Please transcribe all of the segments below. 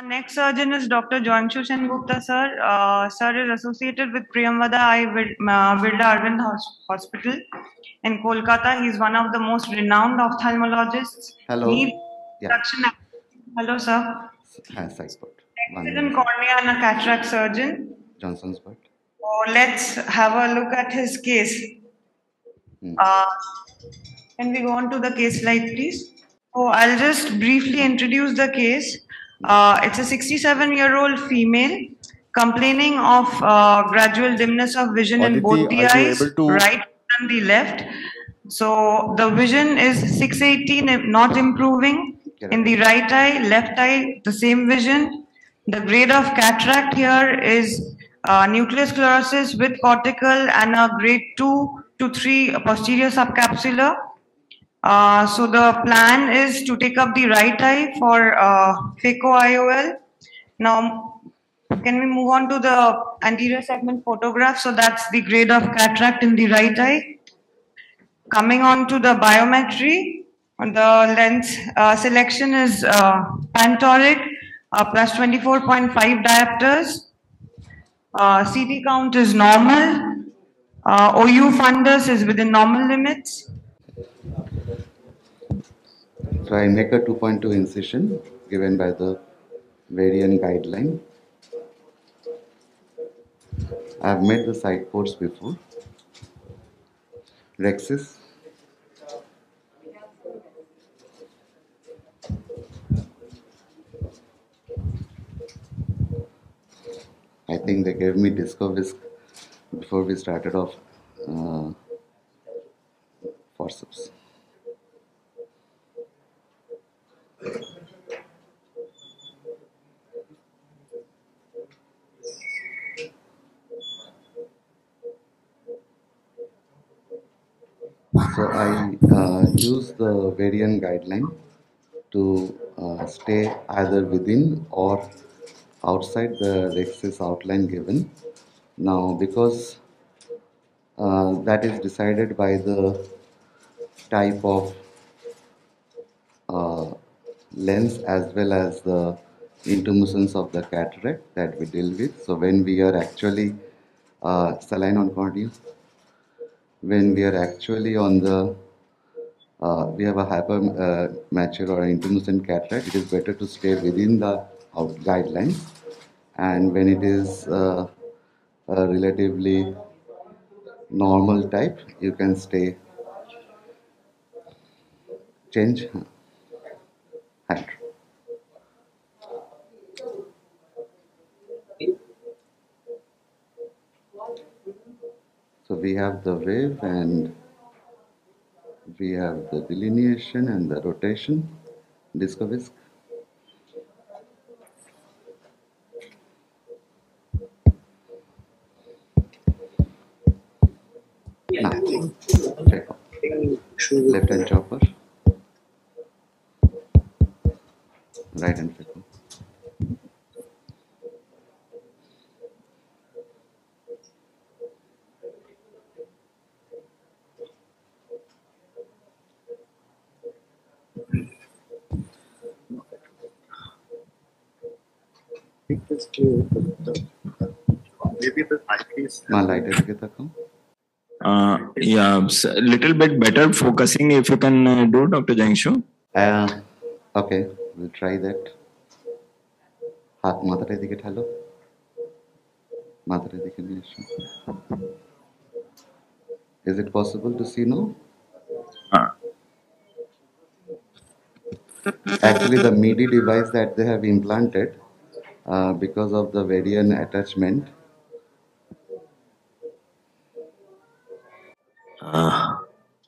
Our next surgeon is Dr. Jayangshu Gupta, sir. Uh, sir is associated with Priyamvada Eye uh, Birla Aravind Hospital in Kolkata. He is one of the most renowned ophthalmologists. Hello. Yeah. Hello, sir. Hi, spot. Excellent cornea and a cataract surgeon. Johnson's spot. So let's have a look at his case. Hmm. Uh, can we go on to the case slide, please? So I'll just briefly introduce the case. Uh, it's a 67 year old female complaining of uh, gradual dimness of vision in both the eyes, right and the left. So the vision is 680, not improving. In the right eye, left eye, the same vision. The grade of cataract here is uh, nucleus sclerosis with cortical and a grade 2 to 3 posterior subcapsular. Uh, so the plan is to take up the right eye for uh, phaco IOL. Now, can we move on to the anterior segment photograph? So that's the grade of cataract in the right eye. Coming on to the biometry, the lens uh, selection is uh, pantoric uh, plus 24.5 diopters. Uh, CT count is normal. OU fundus is within normal limits. So I make a 2.2 incision given by the Verion guideline. I've made the side ports before. Rhexis. I think they gave me DisCoVisc before we started off uh, forceps. So I uh, use the Verion guideline to uh, stay either within or outside the Rhexis outline given. Now, because uh, that is decided by the type of uh, lens as well as the intumescence of the cataract that we deal with. So when we are actually uh, saline on cornea, when we are actually on the uh, we have a hyper uh, or intumescent cataract, it is better to stay within the out guidelines. And when it is uh, a relatively normal type, you can stay change hand. So we have the wave and we have the delineation and the rotation, DisCoVisc. Nothing. Left hand chopper. Maybe the eyepiece. মা লাইটের দিকে তাকাও Uh, yeah, s- little bit better focusing if you can uh, do, Dr. Jangshu. Uh, okay, we'll try that. হাত মাথাটার দিকে ঠালো মাথাটার দিকে নিয়ে এসো Is it possible to see now? Uh, Actually, the MIDI device that they have implanted uh, because of the Verion attachment, Uh,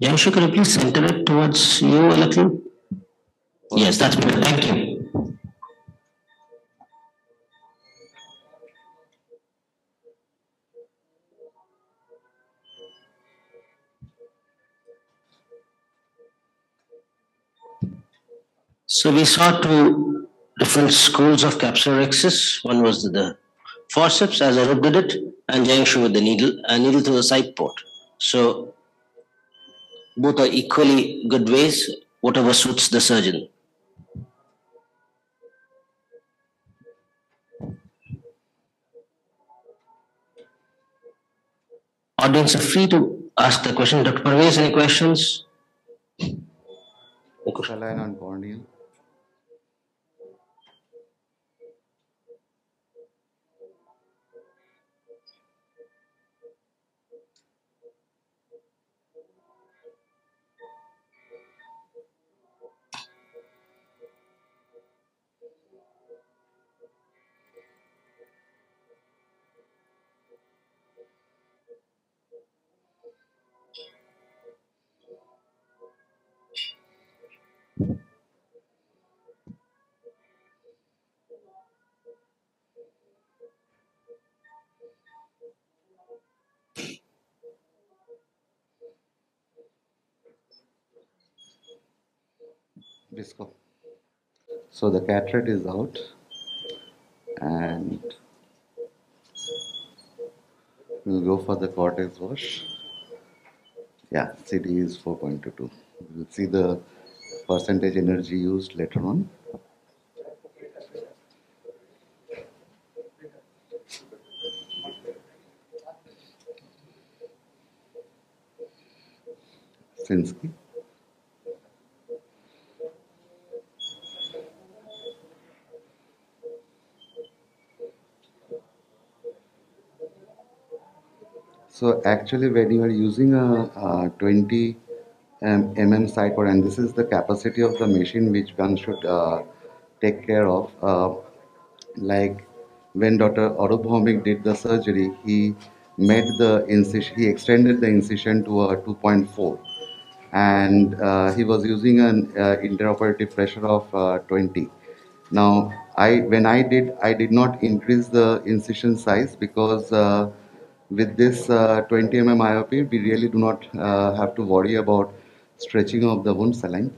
Yanshu, can you please center it towards you a little? Yes, that's better. Thank you. So we saw two different schools of capsulorhexis. One was the, the forceps as I did it and junction with the needle, a needle to the side port. So both are equally good ways, whatever suits the surgeon. Audience are free to ask the question. Dr. Parvez, any questions? Visco. So the cataract is out and we'll go for the cortex wash. Yeah, CD is 4.22. We'll see the percentage energy used later on. Sinskey. So actually when you are using a, a 20 um, mm side and this is the capacity of the machine which one should uh, take care of. Uh, like when Dr. Arup Bhaumik did the surgery, he made the incision, he extended the incision to a 2.4 and uh, he was using an uh, intraoperative pressure of uh, 20. Now, I when I did, I did not increase the incision size because uh, with this uh, 20 mm IOP, we really do not uh, have to worry about stretching of the wound saline,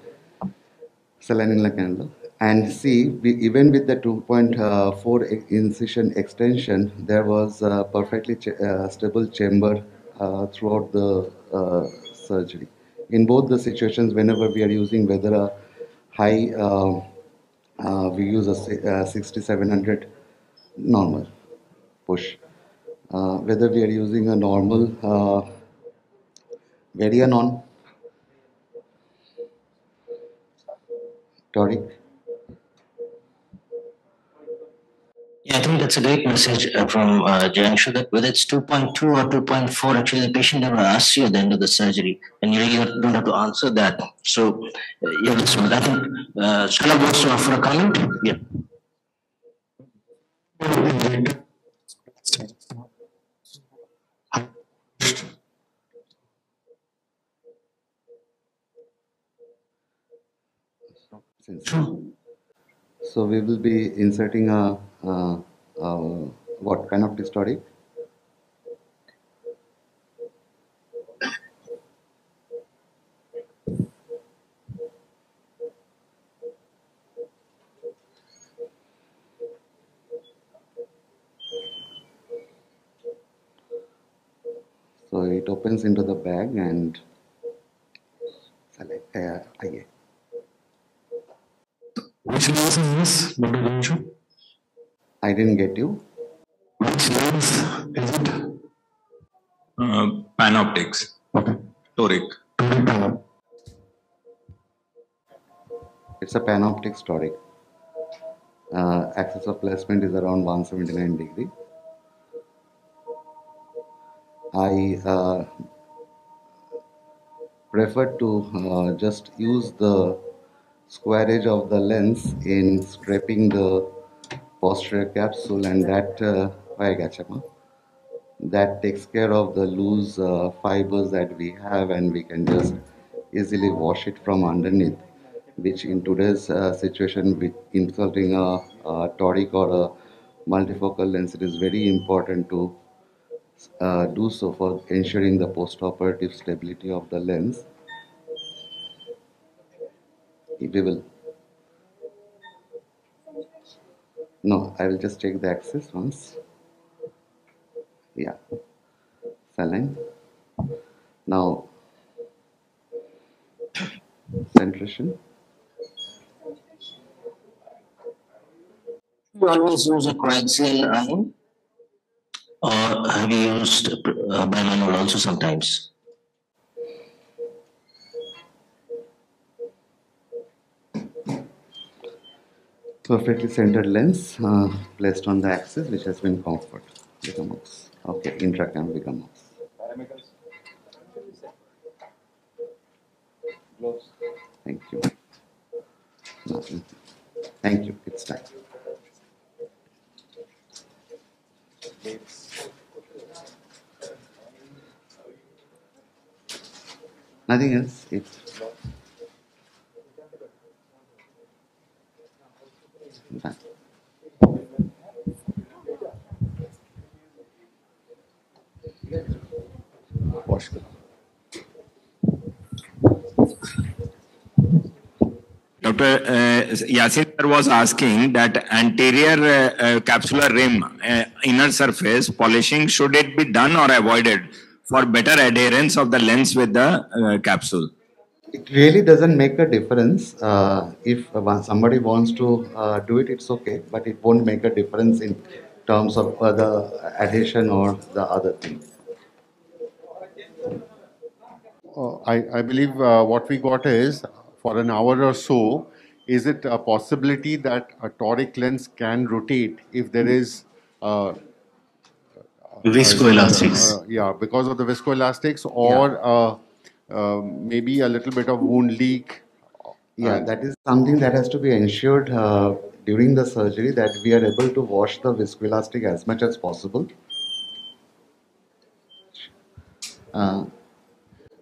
saline in the cannula. And see, we, even with the 2.4 incision extension, there was a perfectly ch uh, stable chamber uh, throughout the uh, surgery. In both the situations, whenever we are using whether a high, uh, we use a 6700 normal push uh, whether we are using a normal uh, Varianon toric. Yeah, I think that's a great message uh, from uh, Jayangshu that whether it's 2.2 or 2.4, actually the patient never asks you at the end of the surgery, and you really don't have to answer that. So, uh, yeah, that's what I think. Uh, Shalab wants to offer a comment. Yeah. So we will be inserting a, a, a what kind of dystonic? So it opens into the bag and select uh, which lens is this, Dr. Jayangshu? I didn't get you. Which lens is it? Uh, Panoptix. Okay. Toric. Toric It's a Panoptix toric. Uh, axis of placement is around 179 degree. I uh, prefer to uh, just use the square edge of the lens in scraping the posterior capsule and that uh, that takes care of the loose uh, fibers that we have and we can just easily wash it from underneath which in today's uh, situation with inserting a, a, toric or a multifocal lens it is very important to uh, do so for ensuring the post-operative stability of the lens we will. No I will just take the axis once. Yeah. Saline. Now centration. You always use a coaxial ion. Or have you used uh, by manual also sometimes. Perfectly centered lens uh, placed on the axis which has been comfort. Vigamox. Okay, intracam vigamox. Thank you. Nothing. Thank you. It's time. Nothing else. It's done. Wash. Dr. Uh, Yasin sir was asking that anterior uh, uh, capsular rim, uh, inner surface polishing, should it be done or avoided for better adherence of the lens with the uh, capsule? It really doesn't make a difference. Uh, if uh, somebody wants to uh, do it, it's okay, but it won't make a difference in terms of uh, the adhesion or the other thing. Uh, I, I believe uh, what we got is for an hour or so, is it a possibility that a toric lens can rotate if there is uh, Viscoelastics. uh, yeah, because of the viscoelastics or uh, uh, maybe a little bit of wound leak. Yeah, that is something that has to be ensured uh, during the surgery that we are able to wash the viscoelastic as much as possible. Uh,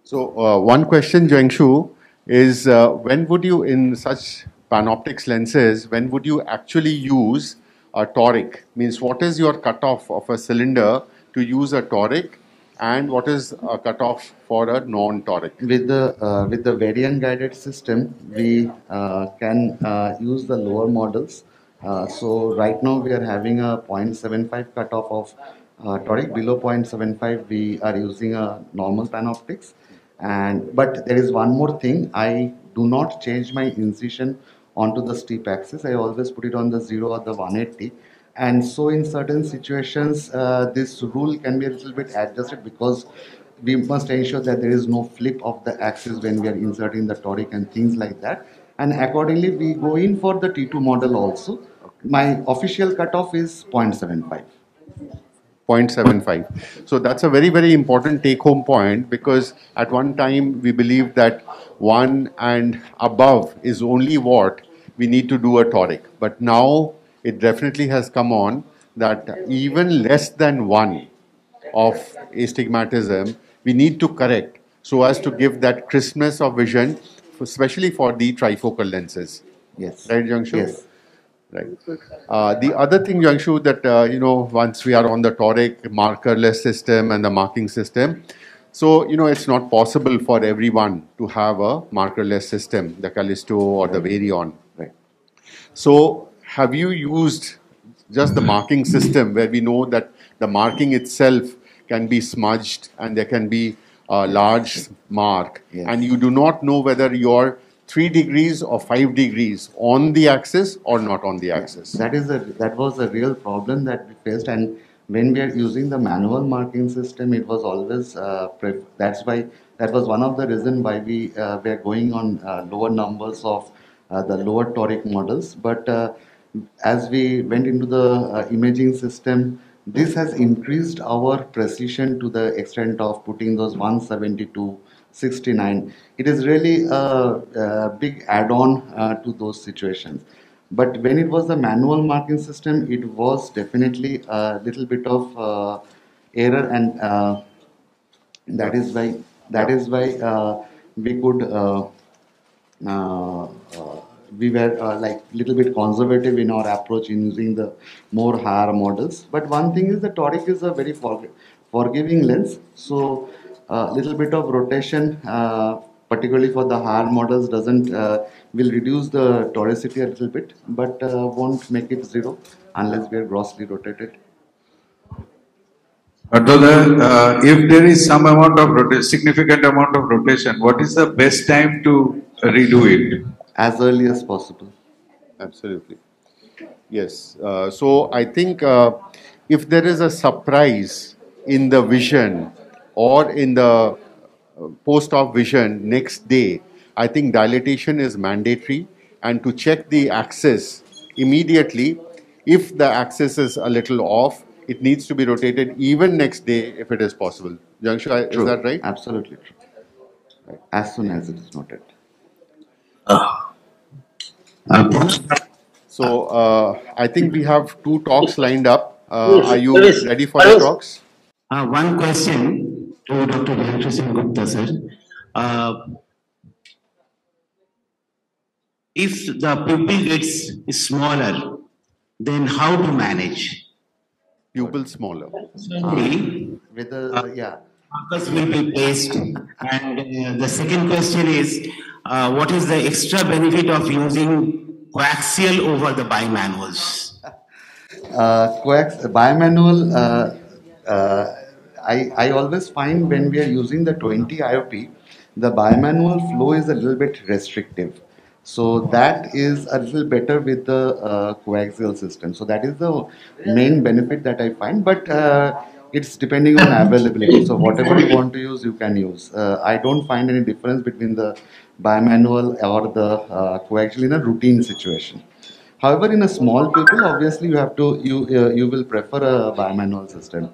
So uh, one question, Jayangshu, is uh, when would you, in such PanOptix lenses, when would you actually use a toric? Means what is your cutoff of a cylinder to use a toric, and what is a cutoff for a non-toric? with the uh, with the Verion guided system, we uh, can uh, use the lower models. Uh, so right now we are having a 0.75 cutoff of uh, toric. Below 0.75, we are using a normal PanOptix. And but there is one more thing. I do not change my incision onto the steep axis. I always put it on the zero or the 180. And so in certain situations, uh, this rule can be a little bit adjusted because we must ensure that there is no flip of the axis when we are inserting the toric and things like that. And accordingly, we go in for the T2 model also. My official cutoff is 0.75. 0.75. So that's a very, very important take home point because at one time we believed that one and above is only what we need to do a toric. But now it definitely has come on that even less than one of astigmatism we need to correct so as to give that crispness of vision, especially for the trifocal lenses. Yes. Right, Jayangshu? Yes right? Uh, the other thing, Yangshu, that uh, you know, once we are on the toric markerless system and the marking system, so you know, it's not possible for everyone to have a markerless system, the Callisto or the Verion, right? So, have you used just the marking system, where we know that the marking itself can be smudged and there can be a large mark, yes. and you do not know whether your 3 degrees or 5 degrees on the axis or not on the axis. Yeah, that is a, that was the real problem that we faced and when we are using the manual marking system it was always uh, that's why that was one of the reason why we uh, were going on uh, lower numbers of uh, the lower toric models but uh, as we went into the uh, imaging system this has increased our precision to the extent of putting those 172 69 it is really a, a big add-on uh, to those situations. But when it was the manual marking system it was definitely a little bit of uh, error and uh, that is why that is why uh, we could uh, uh, we were uh, like little bit conservative in our approach in using the more higher models. But one thing is the toric is a very forg- forgiving lens. So a little bit of rotation uh, particularly for the higher models doesn't uh, will reduce the toricity a little bit but uh, won't make it zero unless we are grossly rotated But the, uh, if there is some amount of rota- significant amount of rotation, what is the best time to redo it? as early as possible Absolutely. Yes. Uh, so I think uh, if there is a surprise in the vision or in the uh, post-op vision next day, I think dilatation is mandatory and to check the axis immediately, if the axis is a little off, it needs to be rotated even next day if it is possible. Jayangshu, is True. that right? Absolutely true. Right. As soon as it is noted. So uh, I think we have two talks lined up. Uh, are you ready for there the talks? Uh, one question to Dr. Jayangshu Sengupta, sir. Uh, if the pupil gets smaller, then how to manage? Pupil smaller. Sorry, With the, yeah. focus will be placed. And uh, the second question is, uh, what is the extra benefit of using coaxial over the bimanuals? Uh, coax, bimanual, uh, uh, I, I always find when we are using the 20 IOP, the bimanual flow is a little bit restrictive. So that is a little better with the uh, coaxial system. So that is the main benefit that I find. But uh, it's depending on availability. So whatever you want to use, you can use. Uh, I don't find any difference between the bimanual or the uh, coaxial in a routine situation. However, in a small pupil, obviously you have to you uh, you will prefer a bimanual system